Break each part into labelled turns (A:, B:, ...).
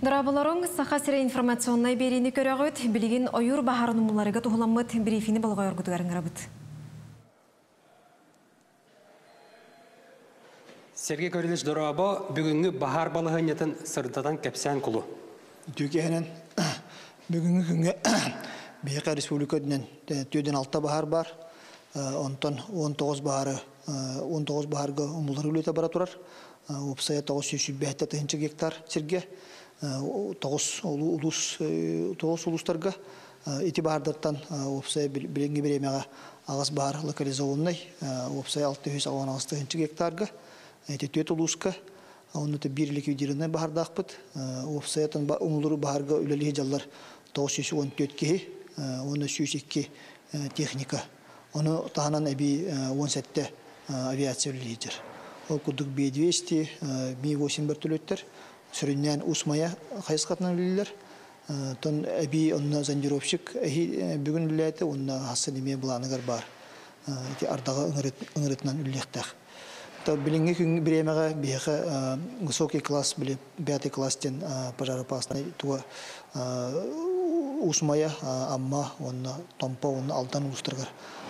A: Дырабыларың саха сире информационной берини көрөгөт, билигин ойур бахар нумуларыга тухуламмыт брифини балга өргүтүгәрңәрабыт.
B: Сергей Корилович Дорабо бүгүнгү бахар балыгынятын сырдатан кепсән кулу.
C: Түйкеһенен бүгүнкү күнгө Бейка республикадынан түйден алта бахар бар. Онтон 19 бахары 19 бахарга умулар үлете бара турар. Опсая 900 гектар серге. 9 улус 9 улустарга ити бахардартан опсая биленги беремега агас бахар локализованный. Опсая 616 гектарга. Эти түйет улуска Оны те бирлик видиріне бахардақпыт. Опсаятын умулуру бахарга үлелі жаллар 914 кеһи оны сүйсекке техника. Оны тағанан әбі 17 авиация лидер. Ол күдік B-200, Mi-8 бір түлеттер. Сүріннен Усмая қайысқатынан үлелер. Тон әбі онына зандировщик бүгін үлелеті, онына хасы неме бұланығар бар. Ардаға ұңырытынан үлелектәқ. То билинги күн биремега биха высокий класс били пятый класстен пожаропасный туа усмая амма онна томпо онна алдан устыргар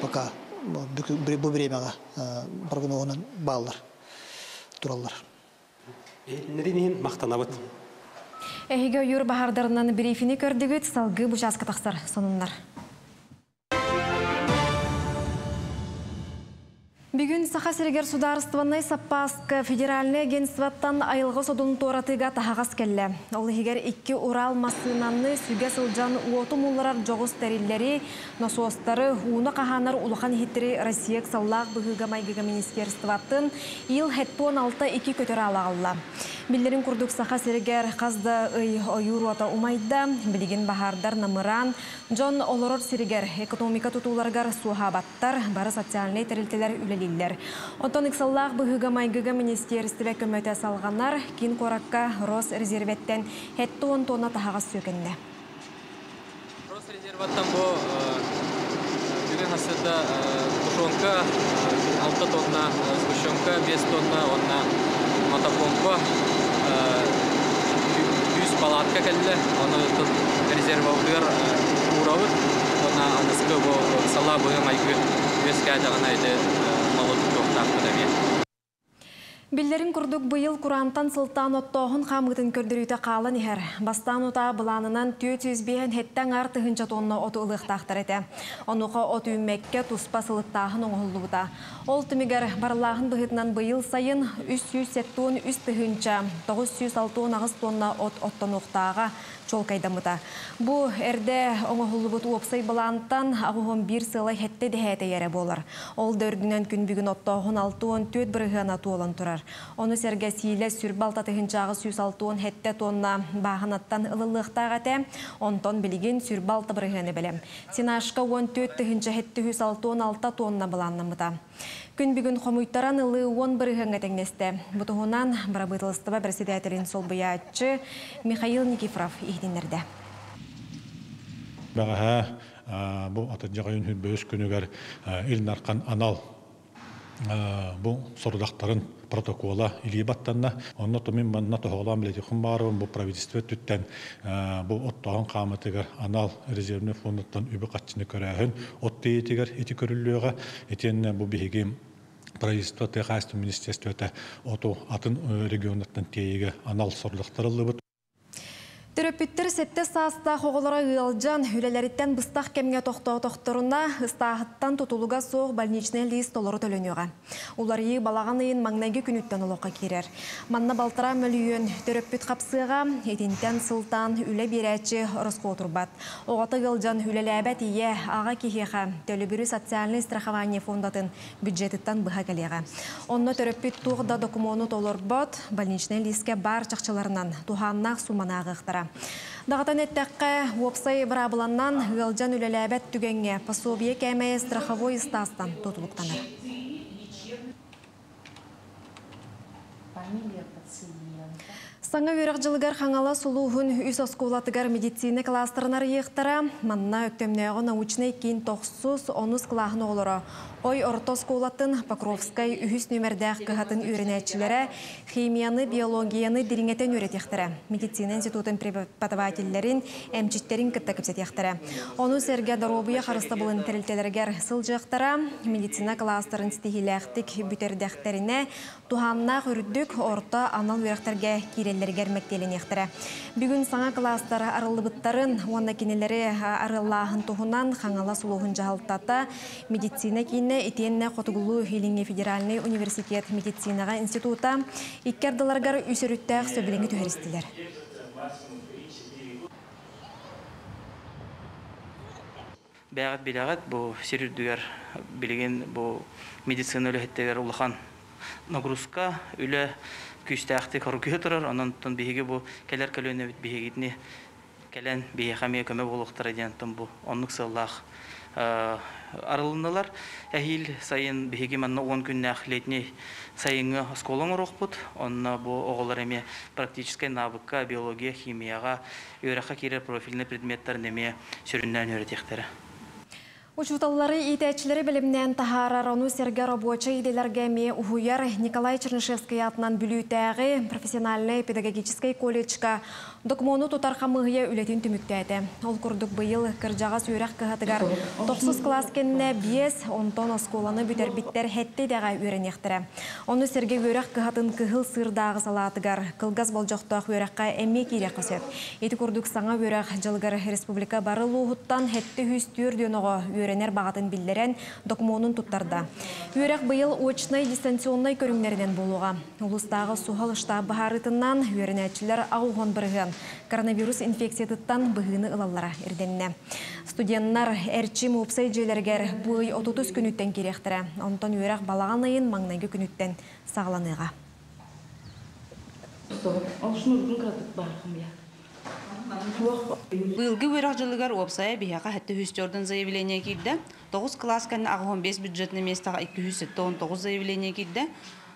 C: пока бу биремега прогнозонун баллар тураллар
B: Неринин мактанабыт.
A: Эһиге юр бахардарынан брифини көрдүгүт салгы бушаска тахсар сонуннар. Бүгін Саха Сергер Сударствоны Саппаск федеральный агентстваттан айылғы содун торатыға тағағас келі. Ол егер ikki Урал масынанны сүге сылжан уоту мулларар жоғыз тәриллері, насуостары, уны қағанар улахан хиттері Россиек саллақ бұғыға майгыға министерстваттын ил хетпон алта iki көтері алағалла. Биллерин курдук Саха Сергер қазда ый ойур ота умайда, билигин бахардар намыран, Джон Олорор Сергер экономика тутуларгар сухабаттар, бары социальный тәрілтелер үлелиллер. Онтон иксаллах бұғыға майгыға министерстве көмөтә салғанар, кин коракка Рос резерветтен хетті он тонна тағағас сөкенде.
D: Рос резерваттан бұ бүгін асырда тушонка 6 тонна, сгущенка 5 тонна, онна мотопомпа 100 палатка кәлі, оны резерваудыр уравыт, ona anıskı bu sala bu maygı өскә дагына иде молот тоқтап кадәме
A: Биллерин курдук быйыл курантан сылтан оттоғын қамғытын көрдірүйті қалын ихер. Бастан ұта бұланынан түйет үзбейін хеттен ар тыхынча тонна оту ылықтақтыр еті. Онуға от үймекке туспа сылықтағын оңғылды бұта. Ол түмігер барлағын бұғытынан быйыл сайын 300 тонн үс тыхынча 906 ағыз тонна от оттан оқтаға чол кайдамыта. Бу эрде оңохулубут уопсай балантан агугон бир сылай хетте дехете ере болар. Ол дөрдүнен күн бүгүн оттоғын алтуон төт бірғана туолан турар. Оны серге сийле сүр тыхынчағы сүйс алтуон хетте тонна бағанаттан ылылықтағате, онтон білеген сүр балта бірғаны білем. Синашка он төт тыхынча хетте алтуон алта тонна баланнамыта. Күн бүгін қомуйттаран ылы он бірғыңа тәңнесті. Бұтығынан барабытылыстыба председателин сол бұятчы Михаил Никифров иhdinlerді.
E: Бағаға бұл атын жағайын хүнбөз күнігер илнарқан анал бұл сордақтарын протокола илибаттанна. Онно тумин манна тоголам билети хумбарым бу правительство түттен. Бу оттоон каматыгар анал резервный фондтан үбү катчыны көрәһен оттеетигер ити көрүллүгө этен бу биһиги правительство техасту министерство оту атын регионаттан тейге анал сорлуктарылыбыт
A: Төрөппүттер сетте сааста хоголора ыалжан үлелериттен быстах кемге тоқтоо тохторуна ыстаахыттан тутулуга соох больничный лист толору төлөнүга. Улар ии балаган ыйын маңнайгы күнүттен олоқа керер. Манна балтара мөлүйөн төрөппүт капсыга этинтен сылтан үле берәчі роско турбат. Оғаты ыалжан үлеләбәт ие ага кихеха төлөбүрү социальный страхование фондатын бюджетыттан быха келега. Онно төрөппүт туғда документу толорбот больничный листке бар чакчаларынан туханнақ суманағықтара. Дағатан әттәққа уопсай бұрабыланнан ғылжан үлеләбәт түгенге пособие кәмәйе страховой стастан тотылықтаныр. Саңа өріқ жылығар қаңала сұлуғын үс оскулатығар медицина кластернар еқтара, манна өктемнеғі научный кейін тоқсыз оныз клағын олыры. Ой орто сколатын Покровскай үхіс нөмірдәқ кығатын үйренәтчілері химияны, биологияны дириңетен үйретектірі. Медицина институтын преподавательлерін, әмчиттерін кітті кіпсетектірі. Оны сәрге даробыя қарысты бұлын тәрілтелергер сылжықтыра, медицина кластырын стихиләқтік бүтердәқтеріне туханна үрдік орта анал үйректерге киреллергер мәктелінектірі. Бүгін саңа кластары арылыбыттарын, онна кенелері арыллағын тұхынан қаңала сұлуғын жағалтата медицина кейіне итенне Хотугулу Хилинге федеральный университет медицинаға института иккердыларгар үсіріттәқ сөбіліңі түхерістілер.
F: бәғат биләғат бу сирүрдүгәр билеген бу медицина өлөһеттегер улахан нагрузка үле күстәхти коргуя турар анан тон биһиге бу келер көлөнө бит биһигитни келен бие хаме көмө болуктар диен тон арылыналар әһил сайын биһиге манна 10 күннәх летний сайынгы сколың урукпут онна бу оголар эме практическая навыкка биология химияга өйрәхә кире профильный предметтар неме сүрүннән өйрәтехтәре
A: Учуталлары итәчілері білімнен тахарар ону серге рабоча иделерге ме Николай Чернышевский атынан бүлютәғі профессиональный педагогический колледжка. Докумону тутар қамығыя үлетін түміктәді. Ол күрдік бұйыл кіржаға сүйрәк кығатыгар 9 класс кенне 5 онтон осколаны бүтер биттер хәтті дәға үйренектірі. Оны серге үйрәк кығатын кығыл сырдағы салатыгар кылгаз болжақтақ үйрәкқа әмме кирек көсет. Еті күрдік саңа үйрәк жылғар республика бары луғыттан хәтті хүстүр дөноғы үйренер бағатын білдерен докумонун туттарда. Үйрәк бұйыл очнай дистанционнай көріңлерінен болуға. Улыстағы сухал штабы харытынан үйренәтчілер ауған бірген коронавирус инфекциятыттан бұғыны ылаллара ерденне. Студенттар әрчі мупсай желергер бұй 30 күніттен керектірі. Онтан үйрәк балаған айын маңнайғы күніттен сағланыға.
G: Быылгы вырах жылыгар опсая бияка хәтті хүстөрден заявление кирде. 9 класс кәнне ағын 5 бюджетный местаға 219 заявление кирде.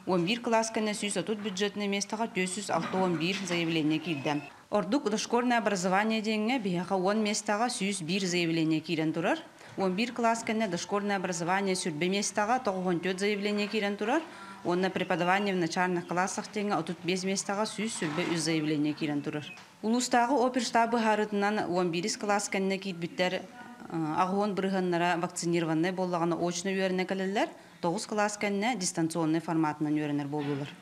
G: 11 класс кәнне 130 бюджетный местаға 411 заявление кирде. Ордук дошкольное образование денге бияка 10 местаға 101 заявление кирен турар. 11 класс кәнне дошкольное образование сүрбе местаға 94 заявление кирен турар. Онна преподавание в начальных классах теңе 35 местаға 100 сүрбе үз заявление кирен турар. Улустағы опер штабы харытынан 11 класс кәнне кит биттер ағуын бұрғаннара вакцинированный болғаны очны үйеріне кәлелер, 9 класс кәнне дистанционный форматынан үйерінер болулар.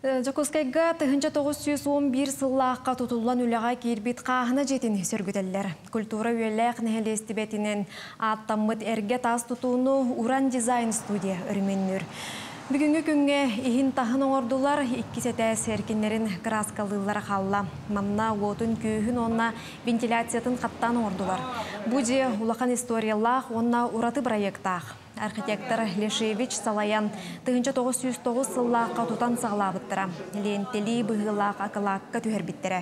A: Жакускайга 1911 сыллаққа тұтылған үліға кербет қағына жетін сөргітелер. Культура үйеләқ нәхелестібетінен аттаммыт әрге тас тұтуыны Уран дизайн студия үрменнір. Бүгінгі күнге ихин тахын оңордулар иккисеті сәркінлерін краскалылар қалла. Мамна отын күйін онна вентиляциятын қаттан оңордулар. Бұде улақан историялақ онна ураты проекттақ. Архитектор Лешевич Салаян 1909 сыллаққа тұтан сағлабыттыра. Лентели бұғылақ ақылаққа түхербіттірі.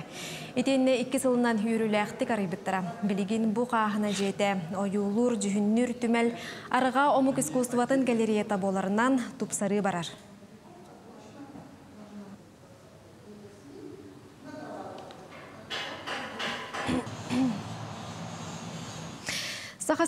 A: Етенне 2 сылынан үйріләқті қарайбыттыра. Білеген бұ қағына жеті ойулур, жүхіннүр түмәл арыға омық искусстватын галерея боларынан тұпсары барар.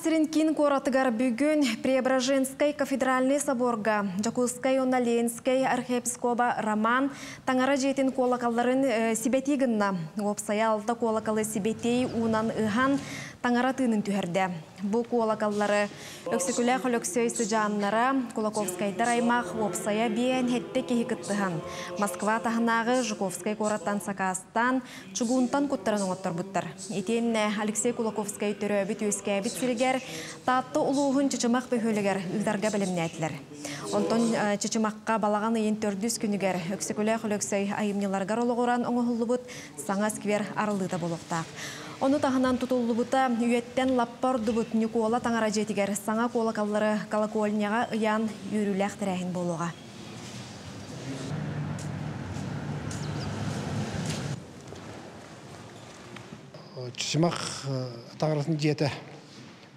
A: Сахасырин кин коратыгар бүгін Преображенскай кафедральный соборга, Жакускай Оналенскай архиепискоба Роман таңара жетін колокалларын сибетигінна. Опсая алта колокалы сибетей унан ыхан таңара тыынын түһәрдә. Бу колокаллары өксікілі қөлөксөй сыжаннара Кулаковскайдар аймақ опсая хетте кеһи кыттыхан. Москва тахынағы Жуковскай кораттан сакастан чугунтан куттаран оңоттар буттар. Итенне Алексей Кулаковскай төрөбүт өскәбит сиргер татты улуғын чычымақ бөхөлігер үлдарға білімнәтілер. Онтон чычымаққа балаған үйін төрдүс күнігер өксікілі қөлөксөй айымнеларгар олығыран оңығылыбыт саңа сквер арылыда болуқтақ. Оны тағынан тұтылыбыта үйеттен лаппар дұбыт Никола таңара жетігер саңа колокаллары колокольняға ұян үйріләқ тірәйін болуға.
H: Чысымақ тағыратын жеті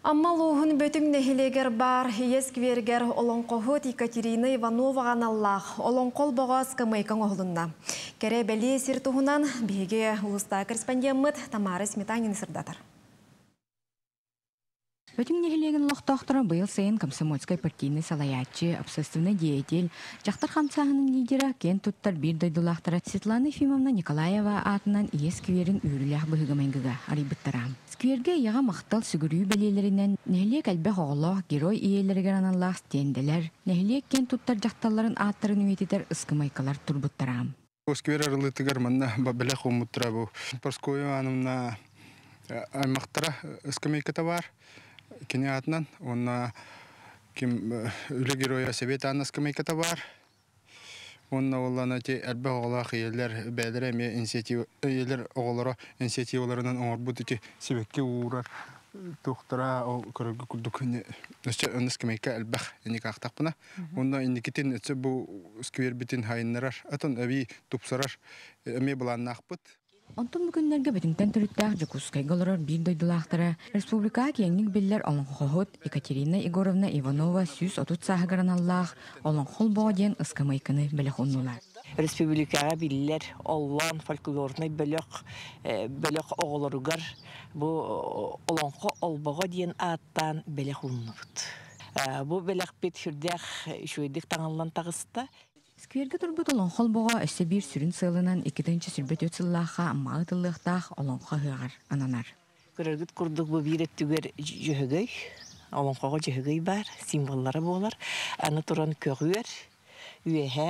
A: Амма луһун бөтүң нехилегер бар, иес квергер олонқохут Екатерина Ивановаған Аллах, олонқол боғас кымайкан оғылынна. Кере бәлі сир туһунан биге улуста корреспондент Тамара Сметанин сырдатар.
I: Өтің нехилеген лохтоқтыры быйыл сайын комсомольской партийный салаячы, общественный деятель, жақтар хамсағының лидері кен туттар бір дойдулақтары Светлана Ефимовна Николаева атынан иес кверін үйрілях бұғығымайгыға арибыттарам. Скверге яға мақтал сүгірүй бәлелерінен нехилек әлбәқ оғылық герой иелерігер аналлах стенделер, нехилек кен туттар жақталарын аттарын үететер ыскымайкалар турбуттарам.
J: Сквер арылытыгар манна бабеле хумуттара бу. Парскою анымна аймақтара ыскамейката бар. Кене атынан онна ким үлі героя совет анна ыскамейката бар. Онна оллана те әлбә оғлақ иелер бәдір әме инициатива иелер оғлары инициативаларынан оңыр бұд ете себекке уурар тухтара о көрөгү курдук өсө ыныскамейка әлбәх эник актак буна онда индикитин өсө бу сквер битин хайыннарар атон әби тупсарар эме буланнакпыт
I: Онтон бүгінлерге бітіңтен түріттәқ Жакускай голорор бір дойдулақтары Республика кеңнік білдер олон қоғыт Екатерина Егоровна Иванова сүз отут сағыгаран Аллах олон боғаден ысқамайкыны білі құннулар.
K: республикага биллер оллан фольклорный бөлөк бөлөк оголоругар бу олонхо олбого аттан белек уннубут бу белек бит хүрдэх шуйдик таңаллан тагыста
I: Скверге турбут олон қол боға өсі бір сүрін сылынан 2-ші сүрбет өт сыллаға аммағы тыллықтақ олон қағығар ананар.
K: көрөргүт курдук бу бииреттүгер жөһөгөй. Олонхого жөһөгөй бар символлары болар аны туран көгүер үэһэ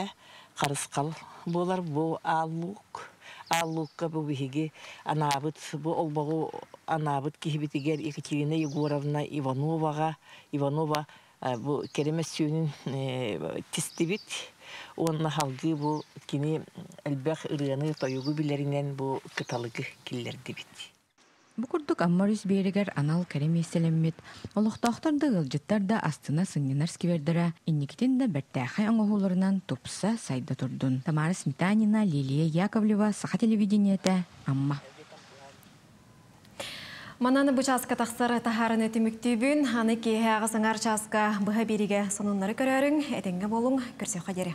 K: карыскал болар бу ааллук ааллукка бу биһиги анаабыт бу олбогу анаабыт киһибитигер екатерина егоровна ивановага иванова э, бу керемес сүүнүн тистибит уонна халгы бу кини элбэх ырыаны тойугу билеринен бу кыталыгы киллердибит
I: Бу курдук аммарыс берегер анал кәремеселеммит. Олықтақтар да да астына сыңнинар скивердера. Инникитин да бәртәхай аңғығуларынан тупса сайда турдун. Тамара Сметанина, Лилия Яковлева, Саха телевидениеті, Амма.
A: Мананы бұ часка тақсары тахарын өтіміктүйбін, аны кейі ағысыңар часка бұға береге сонынлары көрерің, әтенге болың, көрсе қадері.